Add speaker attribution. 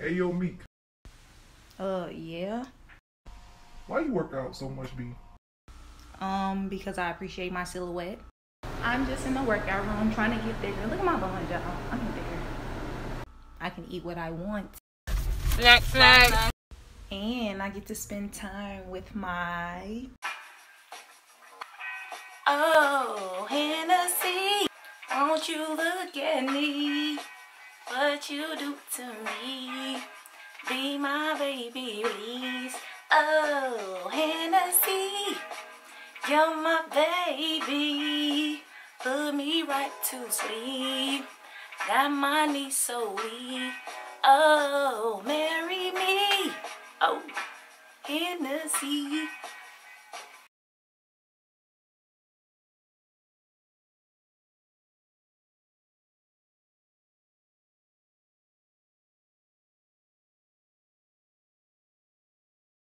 Speaker 1: Hey, yo, Meek.
Speaker 2: Uh, yeah.
Speaker 1: Why you work out so much, B?
Speaker 2: Um, because I appreciate my silhouette. I'm just in the workout room trying to get bigger. Look at my bun, y'all. I'm bigger. I can eat what I want.
Speaker 3: Snack, snack.
Speaker 2: And I get to spend time with my
Speaker 4: Oh, Hennessy, won't you look at me? What you do to me? Be my baby, please. Oh, Hennessy, you're my baby. Put me right to sleep. Got my knees so weak. Oh, marry me. Oh, Hennessy.